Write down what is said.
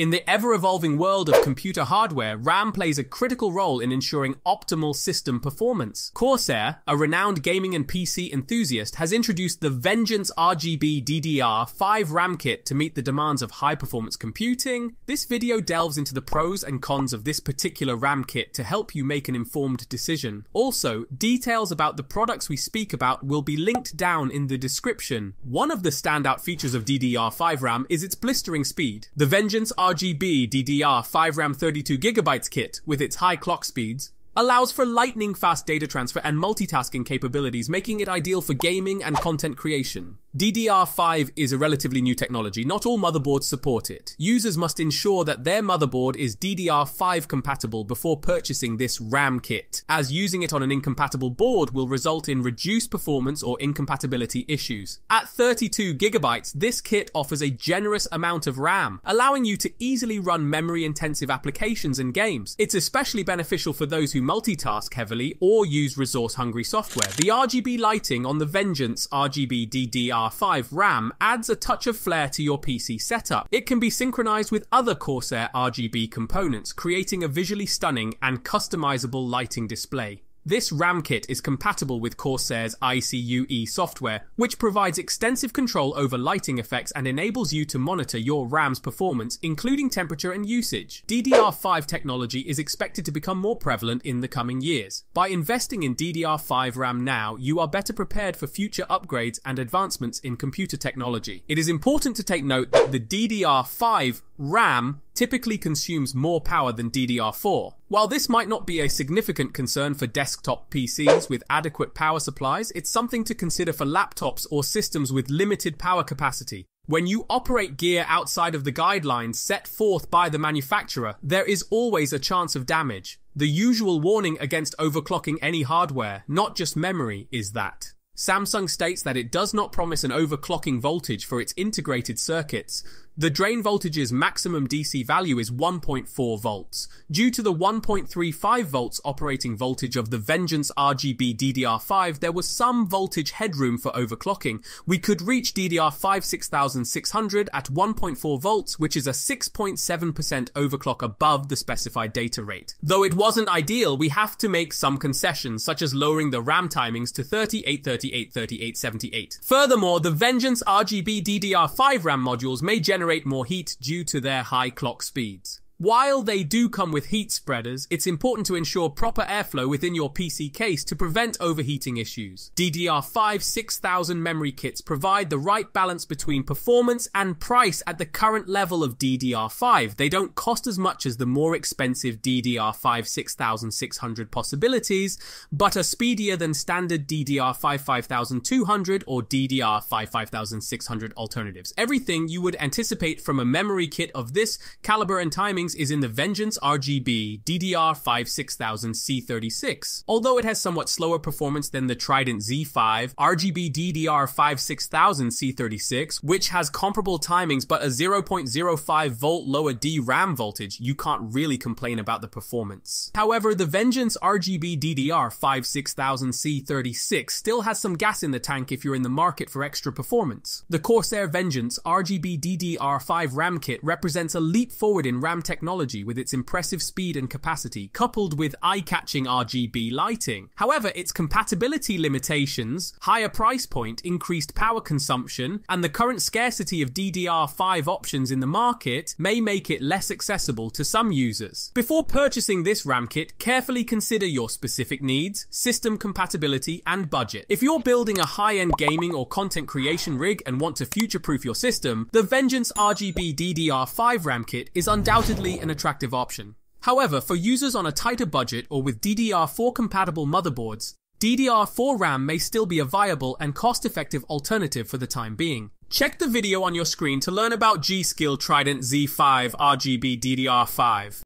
In the ever-evolving world of computer hardware, RAM plays a critical role in ensuring optimal system performance. Corsair, a renowned gaming and PC enthusiast, has introduced the Vengeance RGB DDR5 RAM kit to meet the demands of high-performance computing. This video delves into the pros and cons of this particular RAM kit to help you make an informed decision. Also, details about the products we speak about will be linked down in the description. One of the standout features of DDR5 RAM is its blistering speed. The Vengeance RGB DDR 5 RAM 32GB kit with its high clock speeds allows for lightning fast data transfer and multitasking capabilities, making it ideal for gaming and content creation. DDR5 is a relatively new technology. Not all motherboards support it. Users must ensure that their motherboard is DDR5 compatible before purchasing this RAM kit, as using it on an incompatible board will result in reduced performance or incompatibility issues. At 32 gigabytes, this kit offers a generous amount of RAM, allowing you to easily run memory-intensive applications and games. It's especially beneficial for those who multitask heavily or use resource-hungry software. The RGB lighting on the Vengeance RGB DDR DDR5 RAM adds a touch of flair to your PC setup. It can be synchronized with other Corsair RGB components, creating a visually stunning and customizable lighting display. This RAM kit is compatible with Corsair's ICUE software, which provides extensive control over lighting effects and enables you to monitor your RAM's performance, including temperature and usage. DDR5 technology is expected to become more prevalent in the coming years. By investing in DDR5 RAM now, you are better prepared for future upgrades and advancements in computer technology. It is important to take note that the DDR5 RAM typically consumes more power than DDR4. While this might not be a significant concern for desktop PCs with adequate power supplies, it's something to consider for laptops or systems with limited power capacity. When you operate gear outside of the guidelines set forth by the manufacturer, there is always a chance of damage. The usual warning against overclocking any hardware, not just memory, is that. Samsung states that it does not promise an overclocking voltage for its integrated circuits, the drain voltage's maximum DC value is 1.4 volts. Due to the 1.35 volts operating voltage of the Vengeance RGB DDR5, there was some voltage headroom for overclocking. We could reach DDR5 6600 at 1.4 volts, which is a 6.7% overclock above the specified data rate. Though it wasn't ideal, we have to make some concessions, such as lowering the RAM timings to 38, 38, 38, 78. Furthermore, the Vengeance RGB DDR5 RAM modules may generate generate more heat due to their high clock speeds. While they do come with heat spreaders, it's important to ensure proper airflow within your PC case to prevent overheating issues. DDR5 6000 memory kits provide the right balance between performance and price at the current level of DDR5. They don't cost as much as the more expensive DDR5 6600 possibilities, but are speedier than standard DDR5 5200 or DDR5 5600 alternatives. Everything you would anticipate from a memory kit of this caliber and timing is in the Vengeance RGB DDR5 6000 C36. Although it has somewhat slower performance than the Trident Z5 RGB DDR5 6000 C36, which has comparable timings but a 0.05 volt lower DRAM voltage, you can't really complain about the performance. However, the Vengeance RGB DDR5 6000 C36 still has some gas in the tank if you're in the market for extra performance. The Corsair Vengeance RGB DDR5 RAM kit represents a leap forward in RAM technology technology with its impressive speed and capacity, coupled with eye-catching RGB lighting. However, its compatibility limitations, higher price point, increased power consumption, and the current scarcity of DDR5 options in the market may make it less accessible to some users. Before purchasing this RAM kit, carefully consider your specific needs, system compatibility, and budget. If you're building a high-end gaming or content creation rig and want to future-proof your system, the Vengeance RGB DDR5 RAM kit is undoubtedly an attractive option. However, for users on a tighter budget or with DDR4 compatible motherboards, DDR4 RAM may still be a viable and cost-effective alternative for the time being. Check the video on your screen to learn about G-Skill Trident Z5 RGB DDR5.